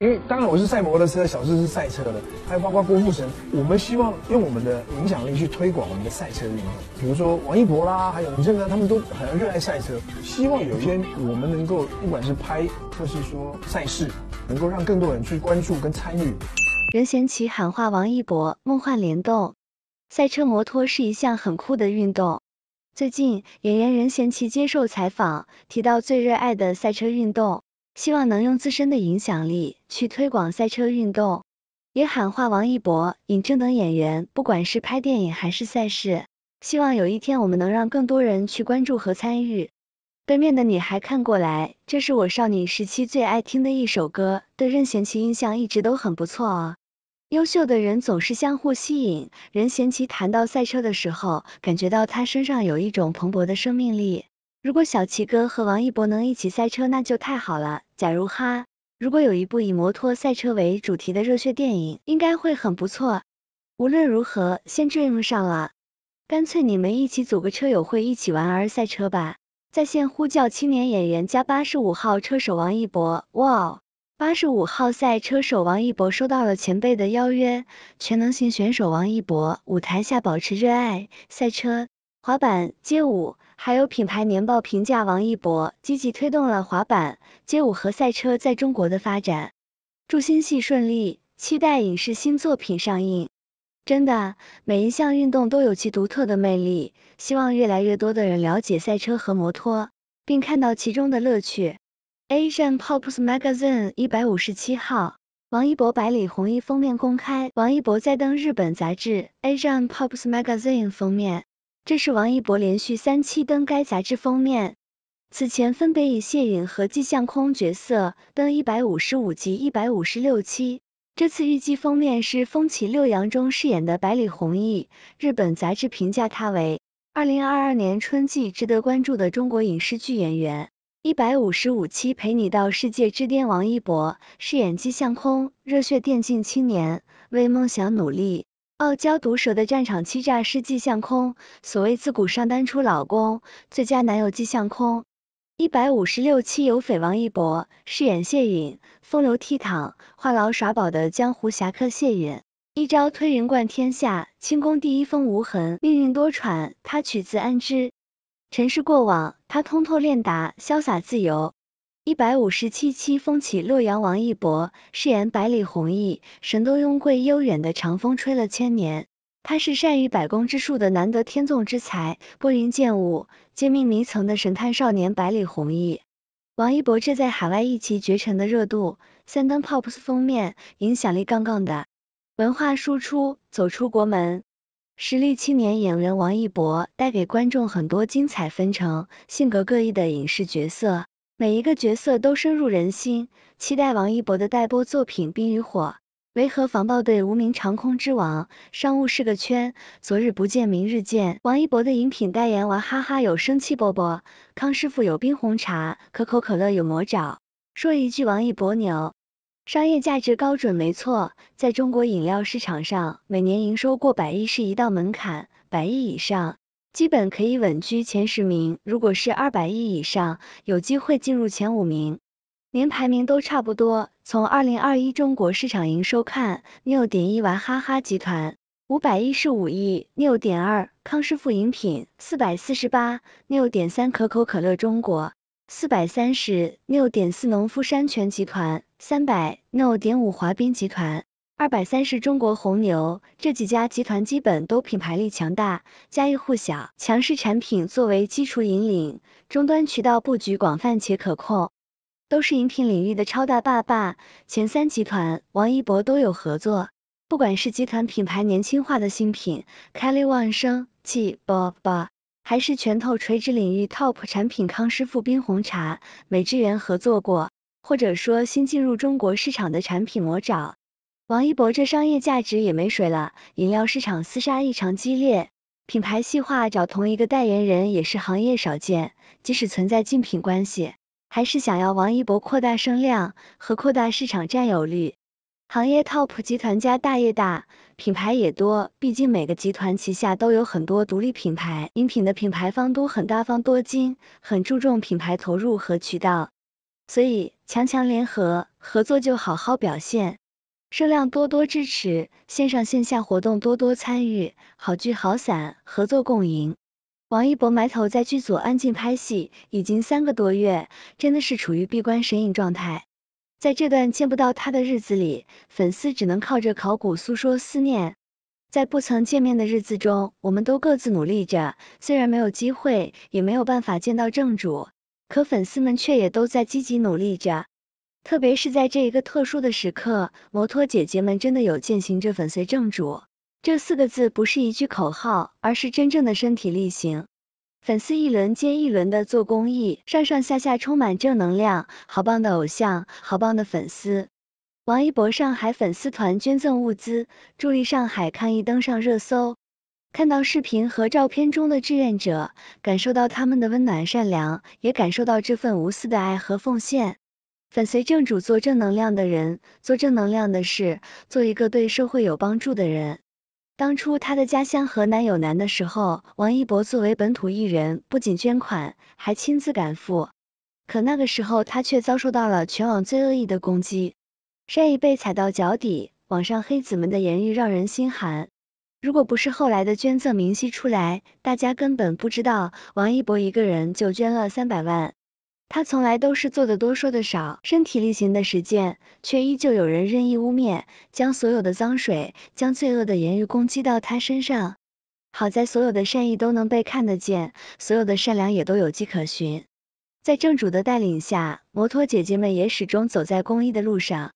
因为当然我是赛摩托车，小智是赛车的，还有包括郭富城，我们希望用我们的影响力去推广我们的赛车运动。比如说王一博啦，还有李正哥，他们都很热爱赛车，希望有一天我们能够不管是拍或是说赛事，能够让更多人去关注跟参与。任贤齐喊话王一博，梦幻联动，赛车摩托是一项很酷的运动。最近演员任贤齐接受采访，提到最热爱的赛车运动。希望能用自身的影响力去推广赛车运动，也喊话王一博、尹正等演员，不管是拍电影还是赛事，希望有一天我们能让更多人去关注和参与。对面的你还看过来，这是我少女时期最爱听的一首歌，对任贤齐印象一直都很不错哦。优秀的人总是相互吸引，任贤齐谈到赛车的时候，感觉到他身上有一种蓬勃的生命力。如果小齐哥和王一博能一起赛车，那就太好了。假如哈，如果有一部以摩托赛车为主题的热血电影，应该会很不错。无论如何，先追上上了，干脆你们一起组个车友会，一起玩儿赛车吧。在线呼叫青年演员加八十五号车手王一博。哇，八十五号赛车手王一博收到了前辈的邀约。全能型选手王一博，舞台下保持热爱赛车、滑板、街舞。还有品牌年报评价王一博积极推动了滑板、街舞和赛车在中国的发展，祝新戏顺利，期待影视新作品上映。真的，每一项运动都有其独特的魅力，希望越来越多的人了解赛车和摩托，并看到其中的乐趣。Asian Pops Magazine 一百五十七号，王一博百里红衣封面公开，王一博在登日本杂志 Asian Pops Magazine 封面。这是王一博连续三期登该杂志封面，此前分别以谢允和季向空角色登一百五十五集、一百五十六期。这次预计封面是风起六阳中饰演的百里弘毅。日本杂志评价他为二零二二年春季值得关注的中国影视剧演员。一百五十五期陪你到世界之巅，王一博饰演季向空，热血电竞青年，为梦想努力。傲娇毒舌的战场欺诈师季向空，所谓自古上单出老公，最佳男友季向空。一百五十六期有匪王一博饰演谢允，风流倜傥、话痨耍宝的江湖侠客谢允，一招推人冠天下，轻功第一风无痕，命运多舛，他取自安之。尘世过往，他通透练达，潇洒自由。一百五十七期风起洛阳，王一博饰演百里弘毅，神都雍贵悠远的长风吹了千年。他是善于百工之术的难得天纵之才，拨云见雾，揭秘迷层的神探少年百里弘毅。王一博这在海外一骑绝尘的热度，三登 Pops 封面，影响力杠杠的。文化输出，走出国门，实力青年演员王一博带给观众很多精彩纷呈、性格各异的影视角色。每一个角色都深入人心，期待王一博的待播作品《冰与火》。维和防暴队无名长空之王，商务是个圈，昨日不见明日见。王一博的饮品代言娃哈哈有生气波波，康师傅有冰红茶，可口可乐有魔爪。说一句王一博牛，商业价值高准没错，在中国饮料市场上，每年营收过百亿是一道门槛，百亿以上。基本可以稳居前十名，如果是二百亿以上，有机会进入前五名。连排名都差不多。从二零二一中国市场营收看，六点一娃哈哈集团五百一十五亿，六点二康师傅饮品四百四十八，六点三可口可乐中国四百三十，六点四农夫山泉集团三百，六点五华彬集团。二百三十中国红牛这几家集团基本都品牌力强大，家喻户晓，强势产品作为基础引领，终端渠道布局广泛且可控，都是饮品领域的超大霸霸。前三集团王一博都有合作，不管是集团品牌年轻化的新品开利旺生、气 Bob，还是拳头垂直领域 Top 产品康师傅冰红茶、美汁源合作过，或者说新进入中国市场的产品魔爪。王一博这商业价值也没水了，饮料市场厮杀异常激烈，品牌细化找同一个代言人也是行业少见，即使存在竞品关系，还是想要王一博扩大声量和扩大市场占有率。行业 TOP 集团家大业大，品牌也多，毕竟每个集团旗下都有很多独立品牌，饮品的品牌方都很大方多金，很注重品牌投入和渠道。所以强强联合，合作就好好表现。声量多多支持，线上线下活动多多参与，好聚好散，合作共赢。王一博埋头在剧组安静拍戏，已经三个多月，真的是处于闭关神隐状态。在这段见不到他的日子里，粉丝只能靠着考古诉说思念。在不曾见面的日子中，我们都各自努力着，虽然没有机会，也没有办法见到正主，可粉丝们却也都在积极努力着。特别是在这一个特殊的时刻，摩托姐姐们真的有践行着粉随正主。这四个字不是一句口号，而是真正的身体力行。粉丝一轮接一轮的做公益，上上下下充满正能量，好棒的偶像，好棒的粉丝。王一博上海粉丝团捐赠物资，助力上海抗疫登上热搜。看到视频和照片中的志愿者，感受到他们的温暖善良，也感受到这份无私的爱和奉献。粉随正主，做正能量的人，做正能量的事，做一个对社会有帮助的人。当初他的家乡河南有难的时候，王一博作为本土艺人，不仅捐款，还亲自赶赴。可那个时候，他却遭受到了全网最恶意的攻击，善意被踩到脚底，网上黑子们的言语让人心寒。如果不是后来的捐赠明细出来，大家根本不知道王一博一个人就捐了三百万。他从来都是做的多说的少，身体力行的实践，却依旧有人任意污蔑，将所有的脏水，将罪恶的言语攻击到他身上。好在所有的善意都能被看得见，所有的善良也都有迹可循。在正主的带领下，摩托姐姐们也始终走在公益的路上。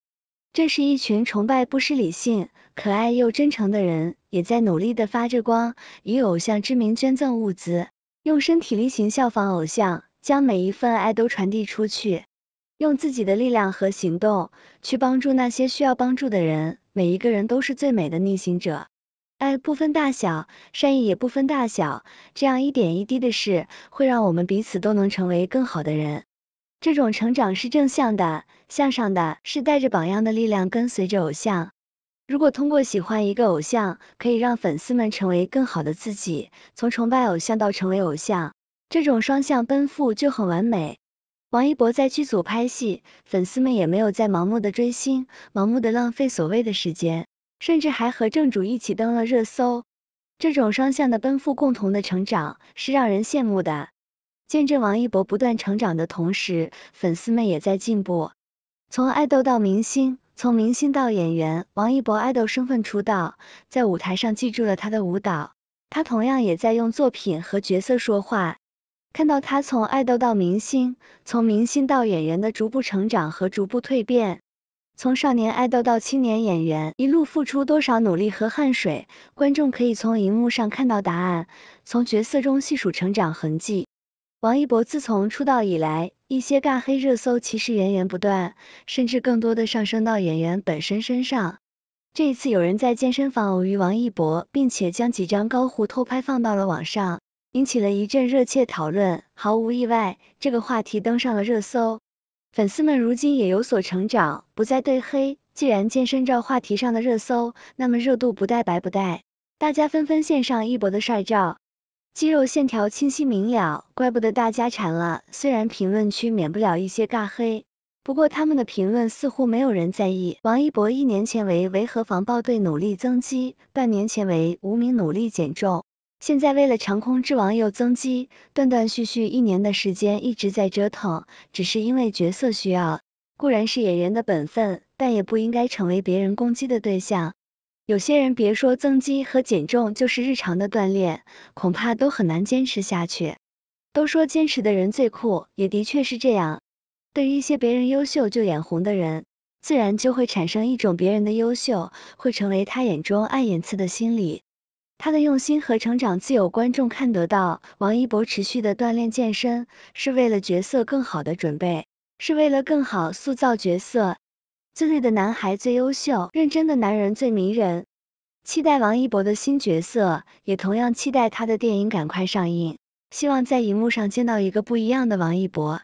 这是一群崇拜不失理性、可爱又真诚的人，也在努力的发着光，以偶像之名捐赠物资，用身体力行效仿偶像。将每一份爱都传递出去，用自己的力量和行动去帮助那些需要帮助的人。每一个人都是最美的逆行者，爱不分大小，善意也不分大小。这样一点一滴的事，会让我们彼此都能成为更好的人。这种成长是正向的、向上的，是带着榜样的力量跟随着偶像。如果通过喜欢一个偶像，可以让粉丝们成为更好的自己，从崇拜偶像到成为偶像。这种双向奔赴就很完美。王一博在剧组拍戏，粉丝们也没有再盲目的追星，盲目的浪费所谓的时间，甚至还和正主一起登了热搜。这种双向的奔赴，共同的成长，是让人羡慕的。见证王一博不断成长的同时，粉丝们也在进步。从爱豆到明星，从明星到演员，王一博爱豆身份出道，在舞台上记住了他的舞蹈，他同样也在用作品和角色说话。看到他从爱豆到明星，从明星到演员的逐步成长和逐步蜕变，从少年爱豆到青年演员，一路付出多少努力和汗水，观众可以从荧幕上看到答案，从角色中细数成长痕迹。王一博自从出道以来，一些尬黑热搜其实源源不断，甚至更多的上升到演员本身身上。这一次有人在健身房偶遇王一博，并且将几张高糊偷拍放到了网上。引起了一阵热切讨论，毫无意外，这个话题登上了热搜。粉丝们如今也有所成长，不再对黑。既然健身照话题上的热搜，那么热度不带白不带，大家纷纷献上一博的帅照，肌肉线条清晰明了，怪不得大家馋了。虽然评论区免不了一些尬黑，不过他们的评论似乎没有人在意。王一博一年前为维和防暴队努力增肌，半年前为无名努力减重。现在为了长空之王又增肌，断断续续一年的时间一直在折腾，只是因为角色需要，固然是演员的本分，但也不应该成为别人攻击的对象。有些人别说增肌和减重，就是日常的锻炼，恐怕都很难坚持下去。都说坚持的人最酷，也的确是这样。对于一些别人优秀就眼红的人，自然就会产生一种别人的优秀会成为他眼中碍眼刺的心理。他的用心和成长自有观众看得到。王一博持续的锻炼健身，是为了角色更好的准备，是为了更好塑造角色。自律的男孩最优秀，认真的男人最迷人。期待王一博的新角色，也同样期待他的电影赶快上映。希望在荧幕上见到一个不一样的王一博。